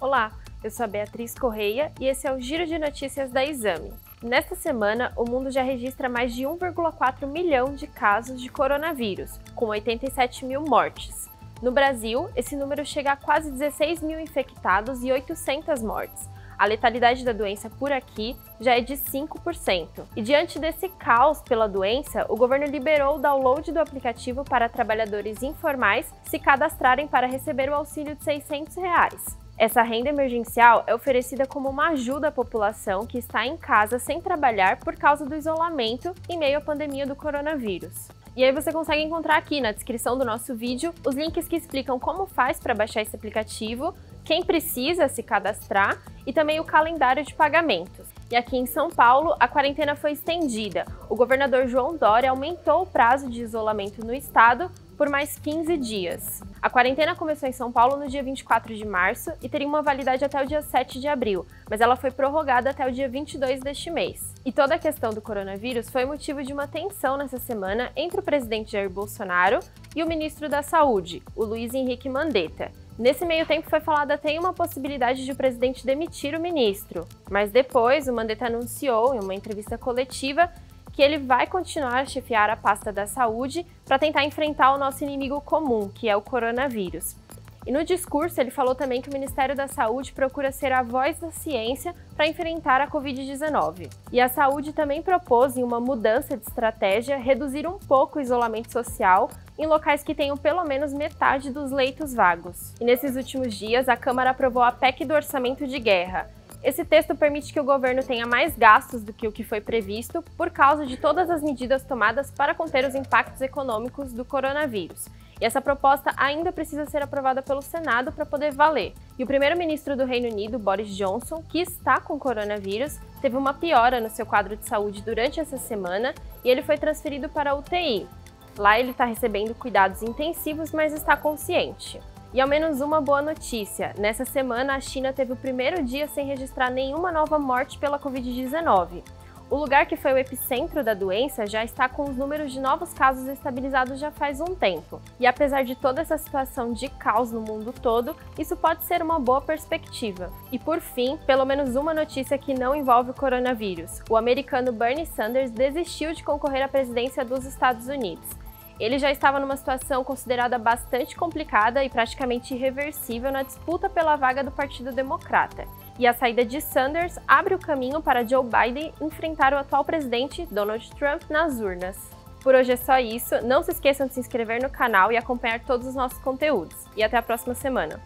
Olá, eu sou a Beatriz Correia e esse é o Giro de Notícias da Exame. Nesta semana, o mundo já registra mais de 1,4 milhão de casos de coronavírus, com 87 mil mortes. No Brasil, esse número chega a quase 16 mil infectados e 800 mortes. A letalidade da doença por aqui já é de 5%. E diante desse caos pela doença, o governo liberou o download do aplicativo para trabalhadores informais se cadastrarem para receber o auxílio de 600 reais. Essa renda emergencial é oferecida como uma ajuda à população que está em casa sem trabalhar por causa do isolamento em meio à pandemia do coronavírus. E aí você consegue encontrar aqui na descrição do nosso vídeo os links que explicam como faz para baixar esse aplicativo, quem precisa se cadastrar e também o calendário de pagamentos. E aqui em São Paulo, a quarentena foi estendida. O governador João Dória aumentou o prazo de isolamento no estado por mais 15 dias. A quarentena começou em São Paulo no dia 24 de março e teria uma validade até o dia 7 de abril, mas ela foi prorrogada até o dia 22 deste mês. E toda a questão do coronavírus foi motivo de uma tensão nessa semana entre o presidente Jair Bolsonaro e o ministro da Saúde, o Luiz Henrique Mandetta. Nesse meio tempo foi falada até uma possibilidade de o presidente demitir o ministro, mas depois o Mandetta anunciou em uma entrevista coletiva que ele vai continuar a chefiar a pasta da saúde para tentar enfrentar o nosso inimigo comum, que é o coronavírus. E no discurso ele falou também que o Ministério da Saúde procura ser a voz da ciência para enfrentar a Covid-19. E a saúde também propôs, em uma mudança de estratégia, reduzir um pouco o isolamento social em locais que tenham pelo menos metade dos leitos vagos. E nesses últimos dias, a Câmara aprovou a PEC do orçamento de guerra, esse texto permite que o governo tenha mais gastos do que o que foi previsto por causa de todas as medidas tomadas para conter os impactos econômicos do coronavírus. E essa proposta ainda precisa ser aprovada pelo Senado para poder valer. E o primeiro-ministro do Reino Unido, Boris Johnson, que está com coronavírus, teve uma piora no seu quadro de saúde durante essa semana e ele foi transferido para a UTI. Lá ele está recebendo cuidados intensivos, mas está consciente. E ao menos uma boa notícia: nessa semana a China teve o primeiro dia sem registrar nenhuma nova morte pela Covid-19. O lugar que foi o epicentro da doença já está com os números de novos casos estabilizados já faz um tempo. E apesar de toda essa situação de caos no mundo todo, isso pode ser uma boa perspectiva. E por fim, pelo menos uma notícia que não envolve o coronavírus: o americano Bernie Sanders desistiu de concorrer à presidência dos Estados Unidos. Ele já estava numa situação considerada bastante complicada e praticamente irreversível na disputa pela vaga do Partido Democrata. E a saída de Sanders abre o caminho para Joe Biden enfrentar o atual presidente Donald Trump nas urnas. Por hoje é só isso. Não se esqueçam de se inscrever no canal e acompanhar todos os nossos conteúdos. E até a próxima semana.